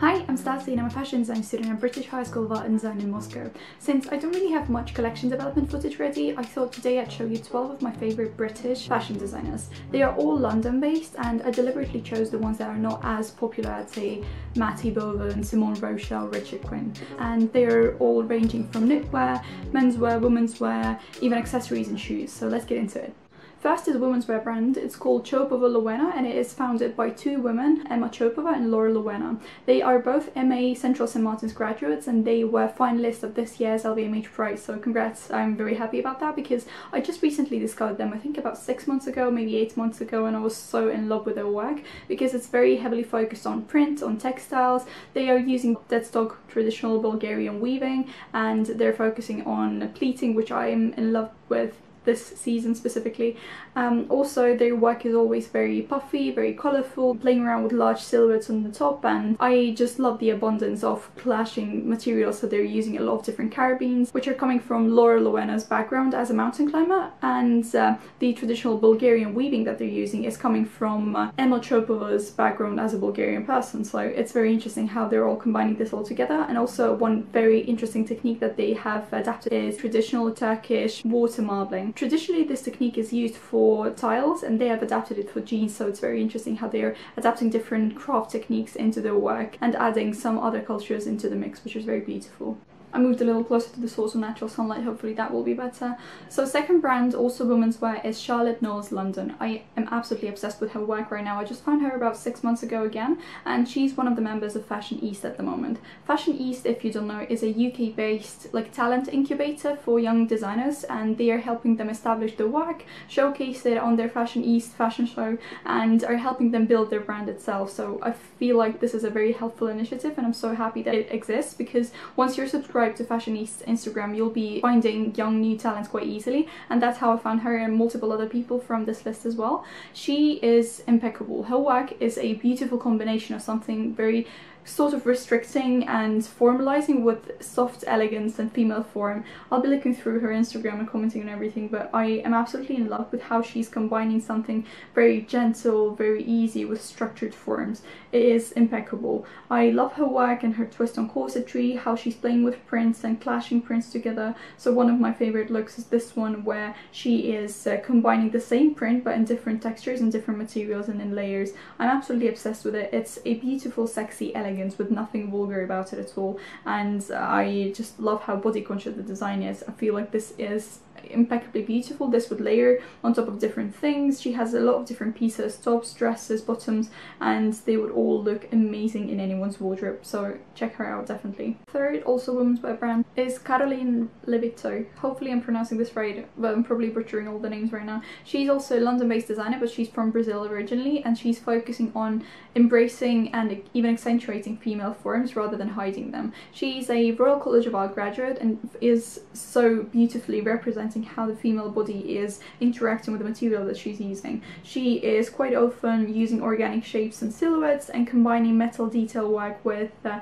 Hi, I'm Stasi and I'm a fashion design student at British High School of Art and Design in Moscow. Since I don't really have much collection development footage ready, I thought today I'd show you 12 of my favourite British fashion designers. They are all London based and I deliberately chose the ones that are not as popular as say Matty Bovan, Simone Rocha or Richard Quinn. And they're all ranging from knitwear, menswear, women's wear, even accessories and shoes, so let's get into it. First is a women's wear brand. It's called Chopova Lowena and it is founded by two women, Emma Chopova and Laura Lowena. They are both MA Central St. Martin's graduates and they were finalists of this year's LVMH Prize. So congrats, I'm very happy about that because I just recently discovered them, I think about six months ago, maybe eight months ago, and I was so in love with their work because it's very heavily focused on print, on textiles. They are using dead stock traditional Bulgarian weaving and they're focusing on pleating, which I am in love with this season specifically. Um, also their work is always very puffy, very colourful, playing around with large silhouettes on the top and I just love the abundance of clashing materials so they're using a lot of different carabiners which are coming from Laura Lowena's background as a mountain climber and uh, the traditional Bulgarian weaving that they're using is coming from uh, Emma Chopova's background as a Bulgarian person so it's very interesting how they're all combining this all together and also one very interesting technique that they have adapted is traditional Turkish water marbling Traditionally this technique is used for tiles and they have adapted it for jeans so it's very interesting how they're adapting different craft techniques into their work and adding some other cultures into the mix which is very beautiful. I moved a little closer to the source of natural sunlight, hopefully that will be better. So second brand, also women's wear, is Charlotte Knowles London. I am absolutely obsessed with her work right now. I just found her about six months ago again, and she's one of the members of Fashion East at the moment. Fashion East, if you don't know, is a UK-based like talent incubator for young designers, and they are helping them establish their work, showcase it on their Fashion East fashion show, and are helping them build their brand itself. So I feel like this is a very helpful initiative, and I'm so happy that it exists, because once you're subscribed subscribe to Fashion East Instagram, you'll be finding young new talents quite easily. And that's how I found her and multiple other people from this list as well. She is impeccable. Her work is a beautiful combination of something very sort of restricting and formalizing with soft elegance and female form. I'll be looking through her Instagram and commenting on everything, but I am absolutely in love with how she's combining something very gentle, very easy with structured forms. It is impeccable. I love her work and her twist on corsetry, how she's playing with prints and clashing prints together. So one of my favorite looks is this one where she is uh, combining the same print but in different textures and different materials and in layers. I'm absolutely obsessed with it. It's a beautiful, sexy, elegant with nothing vulgar about it at all and I just love how body conscious the design is. I feel like this is impeccably beautiful. This would layer on top of different things. She has a lot of different pieces, tops, dresses, bottoms, and they would all look amazing in anyone's wardrobe. So check her out definitely. Third, also women's wear brand, is Karoline Levitto. Hopefully I'm pronouncing this right, but I'm probably butchering all the names right now. She's also a London-based designer, but she's from Brazil originally, and she's focusing on embracing and even accentuating female forms rather than hiding them. She's a Royal College of Art graduate and is so beautifully represented representing how the female body is interacting with the material that she's using. She is quite often using organic shapes and silhouettes and combining metal detail work with uh,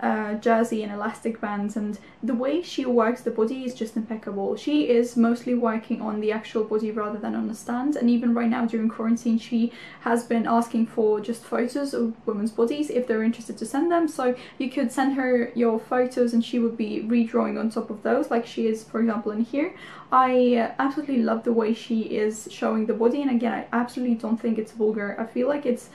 uh, jersey and elastic bands and the way she works the body is just impeccable. She is mostly working on the actual body rather than on the stand and even right now during quarantine she has been asking for just photos of women's bodies if they're interested to send them so you could send her your photos and she would be redrawing on top of those like she is for example in here. I absolutely love the way she is showing the body and again I absolutely don't think it's vulgar. I feel like it's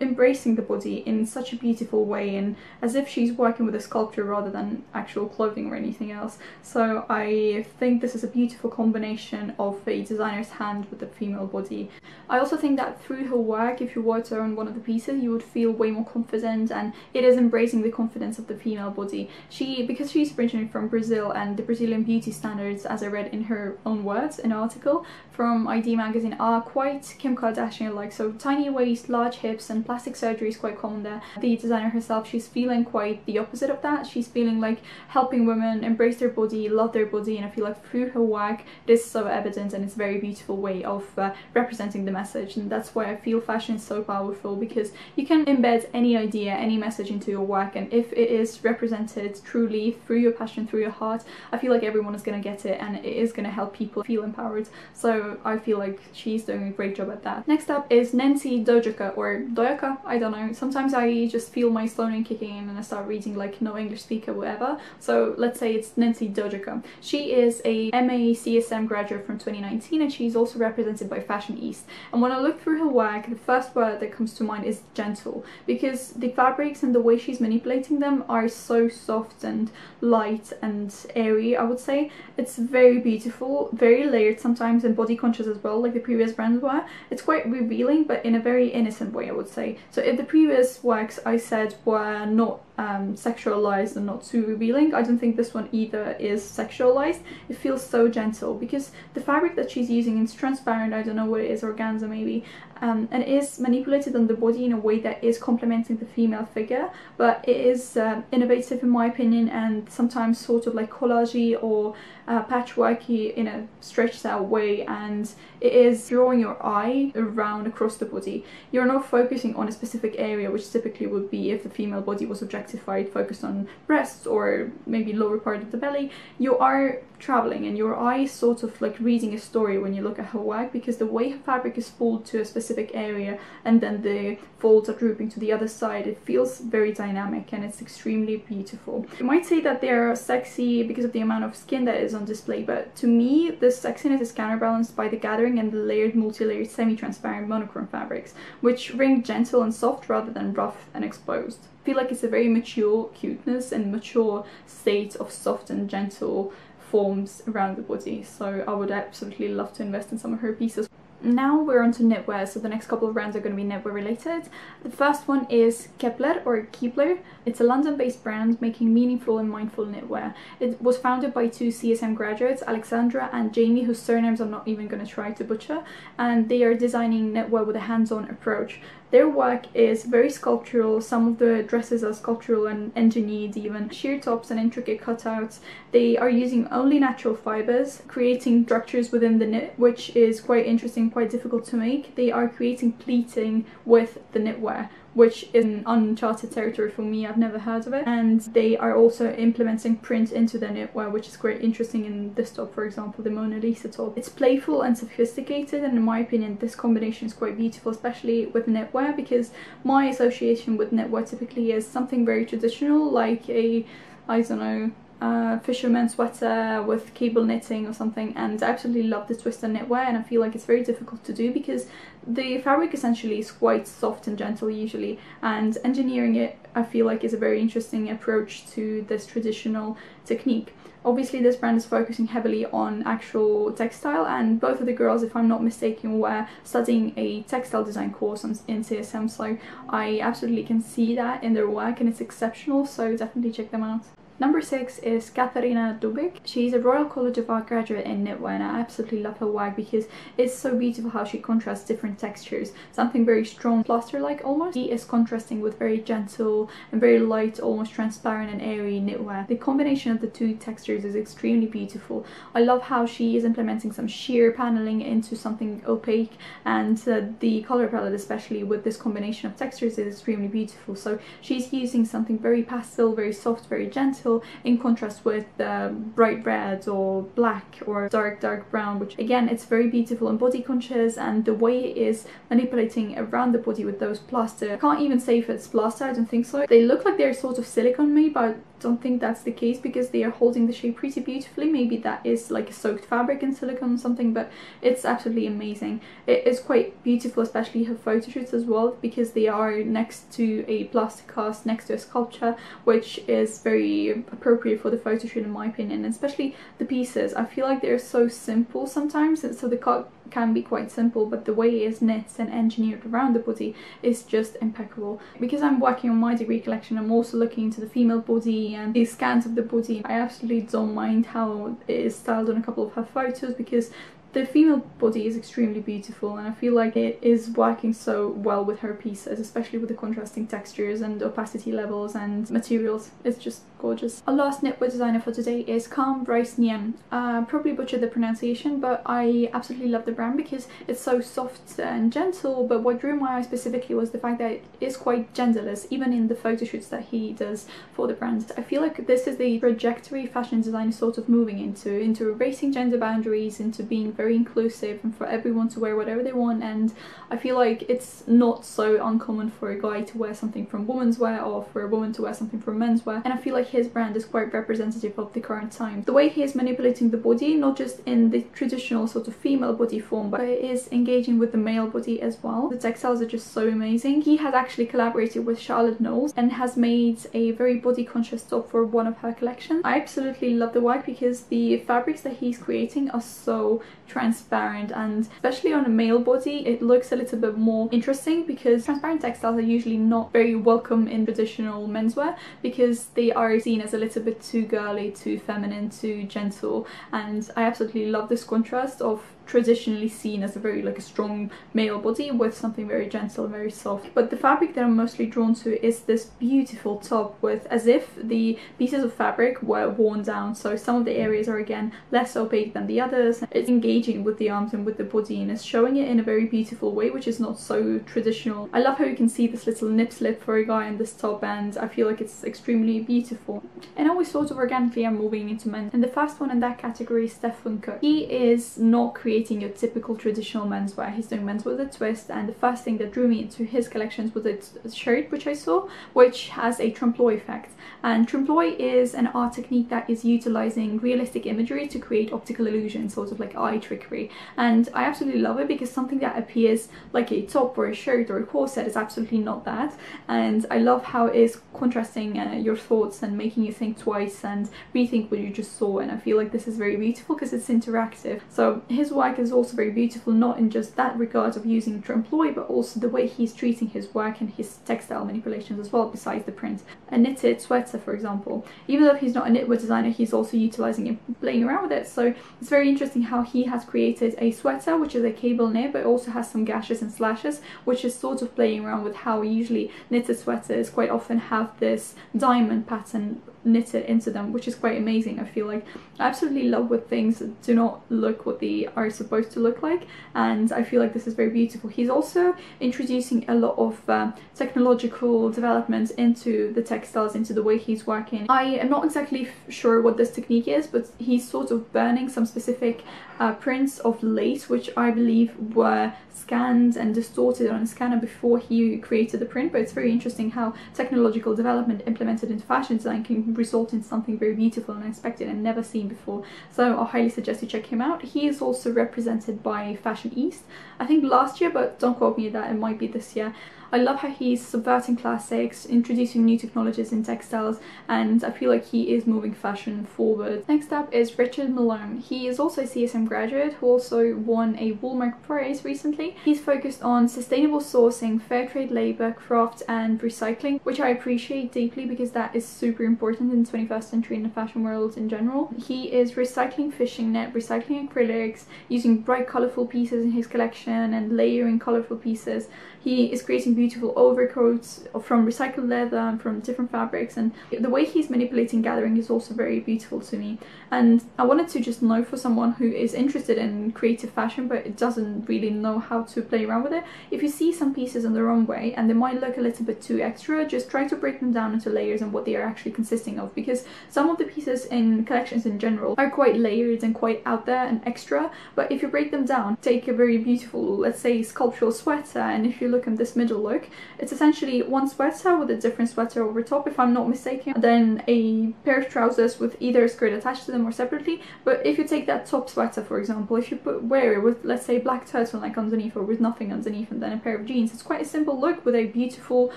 embracing the body in such a beautiful way and as if she's working with a sculpture rather than actual clothing or anything else. So I think this is a beautiful combination of a designer's hand with the female body. I also think that through her work, if you were to own one of the pieces, you would feel way more confident and it is embracing the confidence of the female body. She, because she's originally from Brazil and the Brazilian beauty standards, as I read in her own words, an article from ID magazine, are quite Kim Kardashian-like. So tiny waist, large hips, and plastic surgery is quite common there. The designer herself, she's feeling quite the opposite of that. She's feeling like helping women embrace their body, love their body, and I feel like through her work, it is so evident and it's a very beautiful way of uh, representing the message. And that's why I feel fashion is so powerful because you can embed any idea, any message into your work, and if it is represented truly through your passion, through your heart, I feel like everyone is going to get it and it is going to help people feel empowered. So I feel like she's doing a great job at that. Next up is Nensi Dojaka or Doyoka, I don't know. Sometimes I just feel my Sloaning kicking in and I start reading like no English speaker, whatever. So let's say it's Nensi Dojoka. She is a MA CSM graduate from 2019 and she's also represented by Fashion East. And when I look through her work, the first word that comes to mind is gentle because the fabrics and the way she's manipulating them are so soft and light and airy, I would say. It's very beautiful, very layered sometimes and body conscious as well, like the previous brands were. It's quite revealing, but in a very innocent way, I would say. So if the previous works I said were not um, sexualized and not too revealing. I don't think this one either is sexualized. It feels so gentle because the fabric that she's using is transparent, I don't know what it is, organza maybe, um, and is manipulated on the body in a way that is complementing the female figure, but it is um, innovative in my opinion and sometimes sort of like collagey or uh, patchworky in a stretched out way and it is drawing your eye around across the body. You're not focusing on a specific area which typically would be if the female body was objectified focused on breasts or maybe lower part of the belly. You are traveling and your eye is sort of like reading a story when you look at her work because the way her fabric is folded to a specific area and then the folds are drooping to the other side it feels very dynamic and it's extremely beautiful. You might say that they're sexy because of the amount of skin that is on display but to me the sexiness is counterbalanced by the gathering and the layered multi-layered semi-transparent monochrome fabrics which ring gentle and soft rather than rough and exposed. Feel like it's a very mature cuteness and mature state of soft and gentle forms around the body so I would absolutely love to invest in some of her pieces. Now we're on to knitwear, so the next couple of brands are going to be knitwear related. The first one is Kepler or Keebler. It's a London-based brand making meaningful and mindful knitwear. It was founded by two CSM graduates, Alexandra and Jamie, whose surnames I'm not even going to try to butcher, and they are designing knitwear with a hands-on approach. Their work is very sculptural, some of the dresses are sculptural and engineered even. Sheer tops and intricate cutouts. They are using only natural fibres, creating structures within the knit, which is quite interesting, quite difficult to make. They are creating pleating with the knitwear, which is an uncharted territory for me. I've never heard of it. And they are also implementing print into their knitwear, which is quite interesting in this top, for example, the Mona Lisa top. It's playful and sophisticated, and in my opinion, this combination is quite beautiful, especially with knitwear, because my association with knitwear typically is something very traditional, like a, I don't know, uh, fisherman sweater with cable knitting or something and I absolutely love the twister knitwear and I feel like it's very difficult to do because the fabric essentially is quite soft and gentle usually and engineering it I feel like is a very interesting approach to this traditional technique. Obviously this brand is focusing heavily on actual textile and both of the girls, if I'm not mistaken, were studying a textile design course in CSM so I absolutely can see that in their work and it's exceptional so definitely check them out. Number six is Katharina Dubbick. She's a Royal College of Art graduate in knitwear and I absolutely love her work because it's so beautiful how she contrasts different textures. Something very strong, plaster-like almost. She is contrasting with very gentle and very light, almost transparent and airy knitwear. The combination of the two textures is extremely beautiful. I love how she is implementing some sheer paneling into something opaque and uh, the color palette especially with this combination of textures is extremely beautiful. So she's using something very pastel, very soft, very gentle in contrast with the bright red or black or dark dark brown which again it's very beautiful and body conscious and the way it is manipulating around the body with those plaster I can't even say if it's plaster I don't think so. They look like they're sort of silicone made but don't think that's the case because they are holding the shape pretty beautifully. Maybe that is like a soaked fabric in silicone or something, but it's absolutely amazing. It is quite beautiful, especially her photo shoots as well, because they are next to a plaster cast, next to a sculpture, which is very appropriate for the photo shoot in my opinion, especially the pieces. I feel like they're so simple sometimes, so the cut can be quite simple but the way it is knit and engineered around the body is just impeccable. Because I'm working on my degree collection I'm also looking into the female body and the scans of the body. I absolutely don't mind how it is styled on a couple of her photos because the female body is extremely beautiful and I feel like it is working so well with her pieces, especially with the contrasting textures and opacity levels and materials. It's just gorgeous. Our last knitwear designer for today is Khanh Brice Nguyen. Uh, probably butchered the pronunciation but I absolutely love the brand because it's so soft and gentle but what drew my eye specifically was the fact that it is quite genderless even in the photo shoots that he does for the brand. I feel like this is the trajectory fashion design is sort of moving into, into erasing gender boundaries, into being very very inclusive and for everyone to wear whatever they want and I feel like it's not so uncommon for a guy to wear something from women's wear or for a woman to wear something from menswear and I feel like his brand is quite representative of the current time. The way he is manipulating the body, not just in the traditional sort of female body form but it is engaging with the male body as well. The textiles are just so amazing. He has actually collaborated with Charlotte Knowles and has made a very body conscious top for one of her collections. I absolutely love the work because the fabrics that he's creating are so transparent and especially on a male body it looks a little bit more interesting because transparent textiles are usually not very welcome in traditional menswear because they are seen as a little bit too girly, too feminine, too gentle. And I absolutely love this contrast of traditionally seen as a very like a strong male body with something very gentle and very soft. But the fabric that I'm mostly drawn to is this beautiful top with as if the pieces of fabric were worn down. So some of the areas are again less opaque than the others. It's engaging with the arms and with the body and it's showing it in a very beautiful way which is not so traditional. I love how you can see this little nip slip for a guy in this top and I feel like it's extremely beautiful. And always sort of organically I'm moving into men. And the first one in that category is Stefan Cooke he is not creating creating your typical traditional menswear. He's doing menswear with a twist and the first thing that drew me into his collections was a shirt which I saw which has a trompe l'oeil effect and trompe l'oeil is an art technique that is utilizing realistic imagery to create optical illusions, sort of like eye trickery and I absolutely love it because something that appears like a top or a shirt or a corset is absolutely not that and I love how it is contrasting uh, your thoughts and making you think twice and rethink what you just saw and I feel like this is very beautiful because it's interactive. So his work is also very beautiful, not in just that regard of using trompe, but also the way he's treating his work and his textile manipulations as well, besides the print. A knitted sweater, for example. Even though he's not a knitwear designer, he's also utilizing it, playing around with it. So it's very interesting how he has created a sweater, which is a cable knit, but also has some gashes and slashes, which is sort of playing around with how usually knitted sweaters quite often have this diamond pattern knitted into them, which is quite amazing. I feel like I absolutely love what things do not look what they are supposed to look like, and I feel like this is very beautiful. He's also introducing a lot of uh, technological developments into the textiles, into the way he's working. I am not exactly sure what this technique is, but he's sort of burning some specific uh, prints of lace, which I believe were scanned and distorted on a scanner before he created the print but it's very interesting how technological development implemented into fashion design can result in something very beautiful and unexpected and never seen before. So I highly suggest you check him out. He is also represented by Fashion East. I think last year but don't quote me that it might be this year I love how he's subverting classics, introducing new technologies in textiles, and I feel like he is moving fashion forward. Next up is Richard Malone. He is also a CSM graduate who also won a Woolmark Prize recently. He's focused on sustainable sourcing, fair trade labour, craft and recycling, which I appreciate deeply because that is super important in the 21st century in the fashion world in general. He is recycling fishing net, recycling acrylics, using bright colourful pieces in his collection and layering colourful pieces. He is creating beautiful overcoats from recycled leather and from different fabrics. And the way he's manipulating gathering is also very beautiful to me. And I wanted to just know for someone who is interested in creative fashion but doesn't really know how to play around with it if you see some pieces in the wrong way and they might look a little bit too extra just try to break them down into layers and what they are actually consisting of because some of the pieces in collections in general are quite layered and quite out there and extra. But if you break them down take a very beautiful let's say sculptural sweater and if you look at this middle look. It's essentially one sweater with a different sweater over top if I'm not mistaken. Then a pair of trousers with either a skirt attached to them or separately. But if you take that top sweater for example, if you put wear it with let's say black turtleneck underneath or with nothing underneath and then a pair of jeans, it's quite a simple look with a beautiful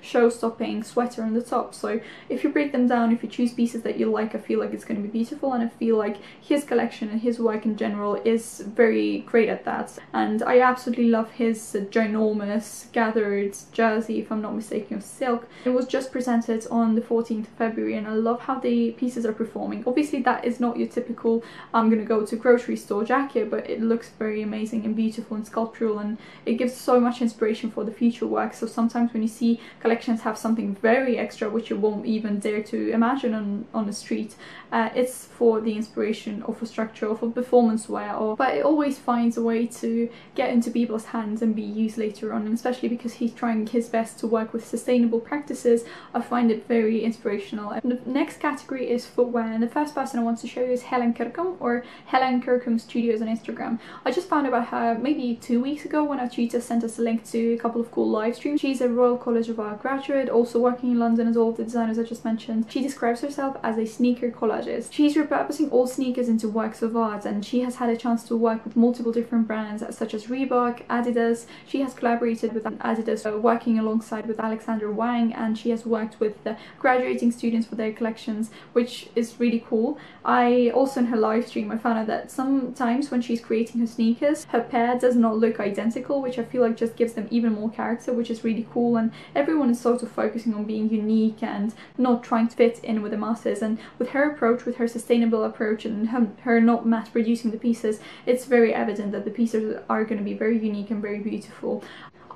show-stopping sweater on the top. So if you break them down, if you choose pieces that you like, I feel like it's going to be beautiful and I feel like his collection and his work in general is very great at that. And I absolutely love his ginormous gathered jersey, if I'm not mistaken, of silk. It was just presented on the 14th of February and I love how the pieces are performing. Obviously that is not your typical I'm gonna go to grocery store jacket, but it looks very amazing and beautiful and sculptural and it gives so much inspiration for the future work. So sometimes when you see collections have something very extra which you won't even dare to imagine on, on the street, uh, it's for the inspiration or for structure or for performance wear or but it always finds a way to get into people's hands and be used later on especially because he's trying his best to work with sustainable practices. I find it very inspirational. And the next category is footwear and the first person I want to show you is Helen Kirkum or Helen Kirkum Studios on Instagram. I just found about her maybe two weeks ago when our tutor sent us a link to a couple of cool live streams. She's a Royal College of Art graduate, also working in London as all of the designers I just mentioned. She describes herself as a sneaker collagist. She's repurposing all sneakers into works of art and she has had a chance to work with multiple different brands such as Reebok, Adidas. She has collaborated with Adidas uh, working alongside with Alexander Wang and she has worked with the graduating students for their collections which is really cool. I also in her live stream I found out that sometimes when she's creating her sneakers her pair does not look identical which I feel like just gives them even more character which is really cool and everyone is sort of focusing on being unique and not trying to fit in with the masses and with her approach with her sustainable approach and her, her not mass producing the pieces it's very evident that the pieces are going to be very unique and very beautiful.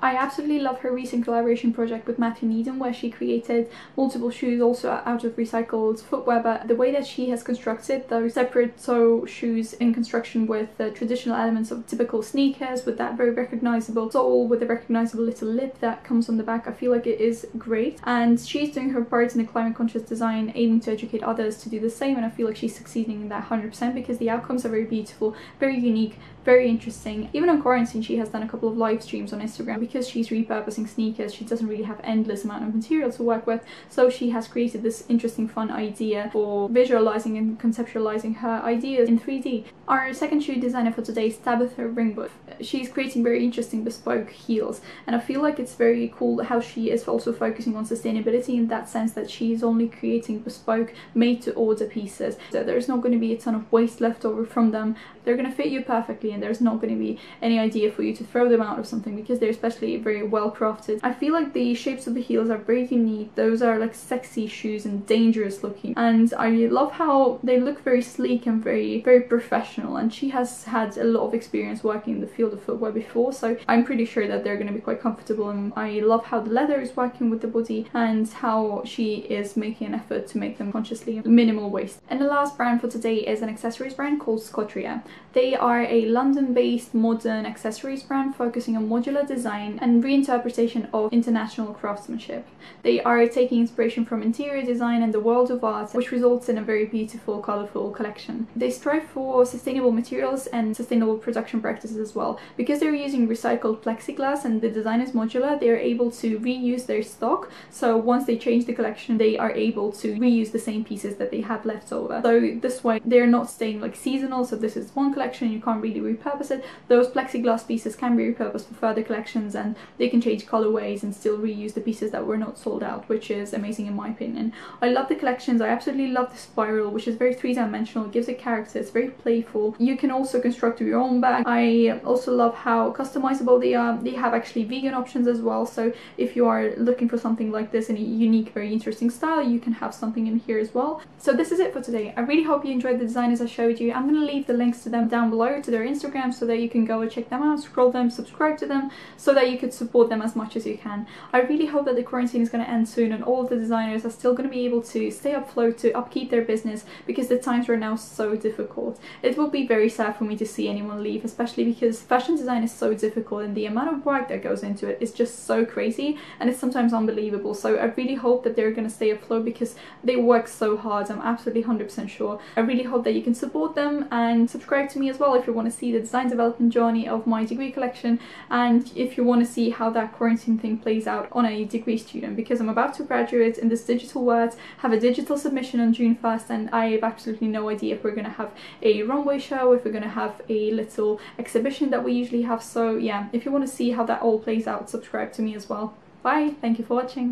I absolutely love her recent collaboration project with Matthew Needham where she created multiple shoes also out of recycled footwear. But the way that she has constructed those separate toe shoes in construction with the traditional elements of typical sneakers with that very recognizable sole with the recognizable little lip that comes on the back I feel like it is great. And she's doing her part in the climate conscious design aiming to educate others to do the same and I feel like she's succeeding in that 100% because the outcomes are very beautiful very unique very interesting. Even on quarantine she has done a couple of live streams on Instagram because she's repurposing sneakers she doesn't really have endless amount of material to work with so she has created this interesting fun idea for visualizing and conceptualizing her ideas in 3D. Our second shoe designer for today is Tabitha Ringwood. She's creating very interesting bespoke heels and I feel like it's very cool how she is also focusing on sustainability in that sense that she is only creating bespoke made to order pieces so there's not going to be a ton of waste left over from them they're going to fit you perfectly and there's not going to be any idea for you to throw them out of something because they're especially very well crafted. I feel like the shapes of the heels are very unique. Those are like sexy shoes and dangerous looking. And I love how they look very sleek and very, very professional. And she has had a lot of experience working in the field of footwear before. So I'm pretty sure that they're going to be quite comfortable. And I love how the leather is working with the body and how she is making an effort to make them consciously minimal waste. And the last brand for today is an accessories brand called Scotria. They are a London-based modern accessories brand focusing on modular design and reinterpretation of international craftsmanship. They are taking inspiration from interior design and the world of art, which results in a very beautiful, colourful collection. They strive for sustainable materials and sustainable production practices as well. Because they're using recycled plexiglass and the design is modular, they are able to reuse their stock. So once they change the collection, they are able to reuse the same pieces that they have left over. So this way, they're not staying like seasonal. So this is one collection, you can't really repurpose it. Those plexiglass pieces can be repurposed for further collections and they can change colorways and still reuse the pieces that were not sold out, which is amazing in my opinion. I love the collections. I absolutely love the spiral, which is very three-dimensional. Gives it character. It's very playful. You can also construct your own bag. I also love how customizable they are. They have actually vegan options as well. So if you are looking for something like this in a unique, very interesting style, you can have something in here as well. So this is it for today. I really hope you enjoyed the designers I showed you. I'm going to leave the links to them down below to their Instagram so that you can go and check them out, scroll them, subscribe to them so that you could support them as much as you can. I really hope that the quarantine is going to end soon and all of the designers are still going to be able to stay afloat to upkeep their business because the times are now so difficult. It will be very sad for me to see anyone leave, especially because fashion design is so difficult and the amount of work that goes into it is just so crazy and it's sometimes unbelievable. So I really hope that they're going to stay afloat because they work so hard. I'm absolutely 100% sure. I really hope that you can support them and subscribe to me as well if you want to see the design development journey of my degree collection and if you want to see how that quarantine thing plays out on a degree student because I'm about to graduate in this digital world, have a digital submission on June 1st and I have absolutely no idea if we're going to have a runway show, if we're going to have a little exhibition that we usually have so yeah if you want to see how that all plays out subscribe to me as well. Bye, thank you for watching.